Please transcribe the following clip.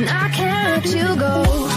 and I can't let you go.